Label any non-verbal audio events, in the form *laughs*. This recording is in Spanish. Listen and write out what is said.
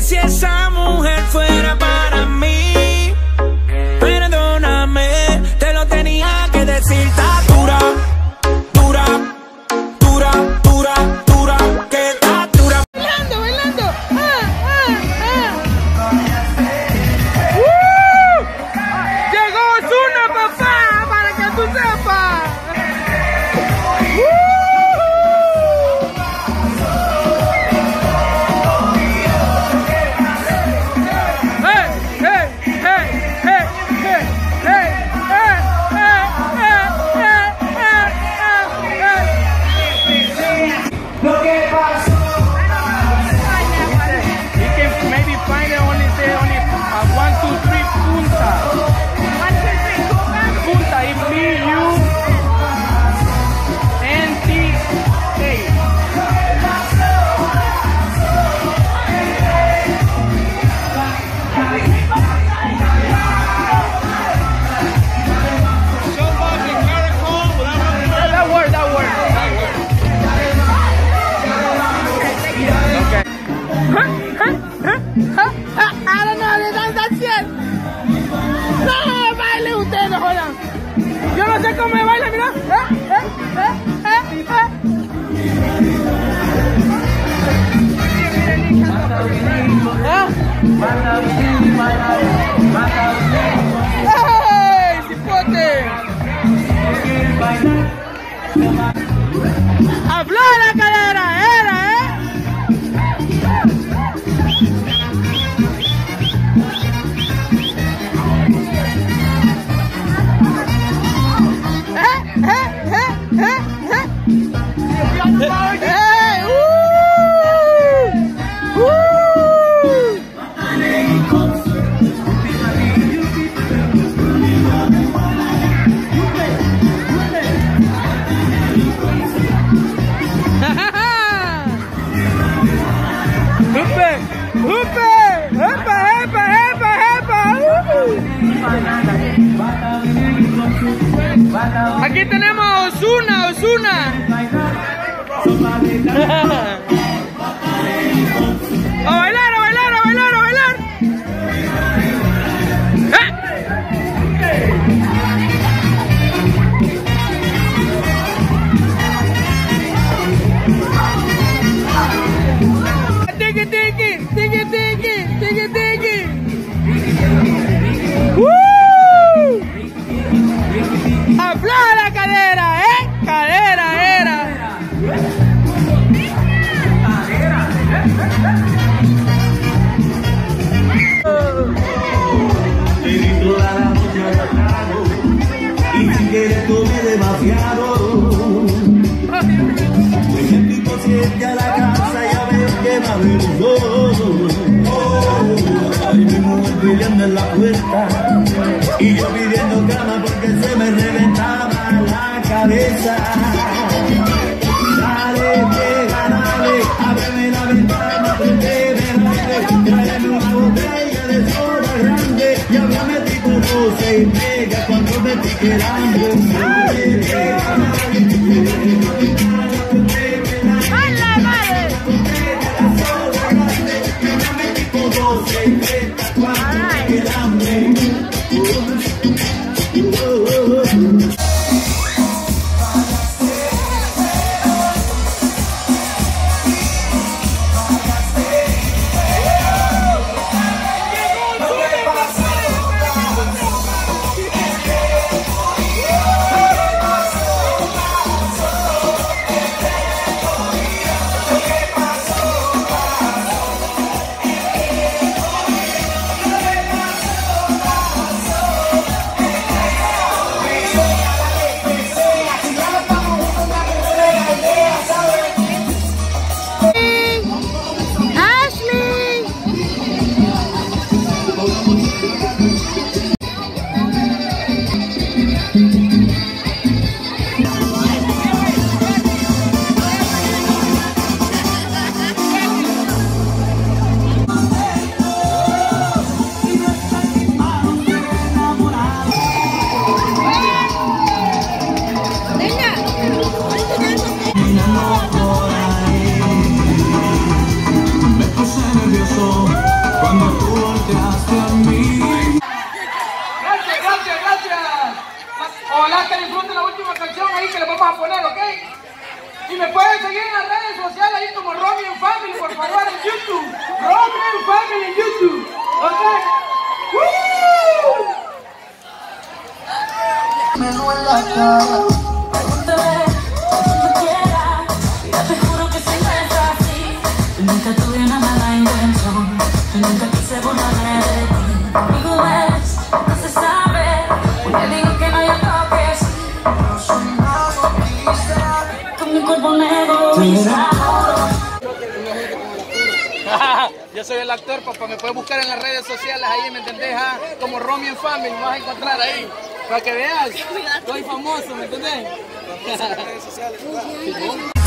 Si esa mujer fue cómo me baila, mira. ¿Eh? ¿Eh? ¿Eh? ¡Ey! ¡Cipote! Osuna. demasiado. Me siento inconsciente a la casa, ya ves que más me gustó. Ay, mi mujer peleando en la puerta y yo pidiendo cama porque se me reventaba la cabeza. Dale, pega, dale, ábreme la ventana, prendeme la tráeme una botella de soda grande y háblame tipo rosa y pega cuando me te quedas. Gracias, gracias, gracias. Ojalá que disfruten la última canción ahí que les vamos a poner, ¿ok? Y me pueden seguir en las redes sociales ahí como and Family, por favor, en YouTube. And Family en YouTube, ¿ok? ¡Woo! Cuerpo *laughs* Yo soy el actor, papá. Me puedes buscar en las redes sociales ahí, ¿me entendés? ah? Como Romy and Family, me vas a encontrar ahí. Para que veas, soy famoso, ¿me entendés? Dura, dura, dura,